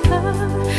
他。